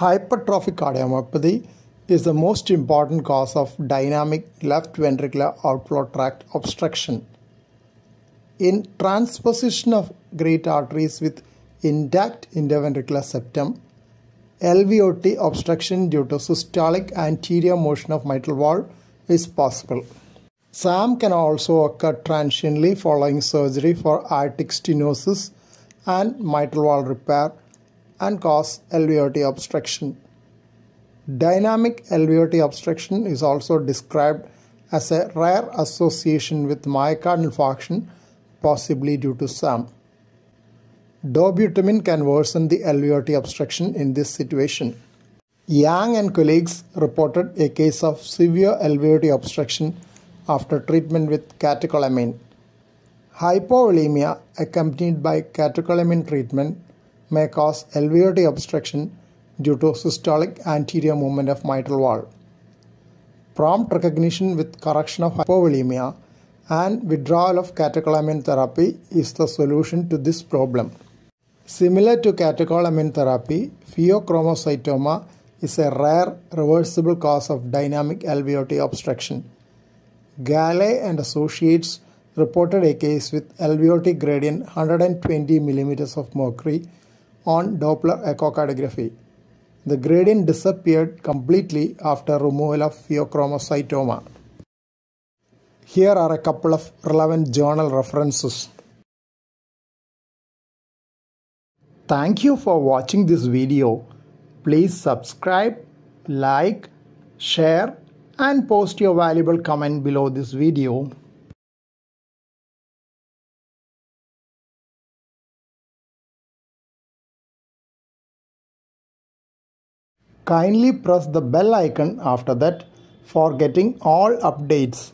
Hypertrophic cardiomyopathy is the most important cause of dynamic left ventricular outflow tract obstruction. In transposition of great arteries with intact interventricular septum, LVOT obstruction due to systolic anterior motion of mitral valve is possible. SAM can also occur transiently following surgery for aortic stenosis and mitral valve repair and cause LVOT obstruction. Dynamic LVOT obstruction is also described as a rare association with myocardial infarction, possibly due to SAM. Dobutamine can worsen the LVOT obstruction in this situation. Yang and colleagues reported a case of severe LVOT obstruction after treatment with catecholamine. Hypovolemia accompanied by catecholamine treatment may cause LVOT obstruction due to systolic anterior movement of mitral valve. Prompt recognition with correction of hypovolemia and withdrawal of catecholamine therapy is the solution to this problem. Similar to catecholamine therapy, pheochromocytoma is a rare reversible cause of dynamic LVOT obstruction. Galley and associates reported a case with LVOT gradient 120 mm of mercury on Doppler echocardiography. The gradient disappeared completely after removal of pheochromocytoma. Here are a couple of relevant journal references. Thank you for watching this video. Please subscribe, like, share and post your valuable comment below this video. Kindly press the bell icon after that for getting all updates.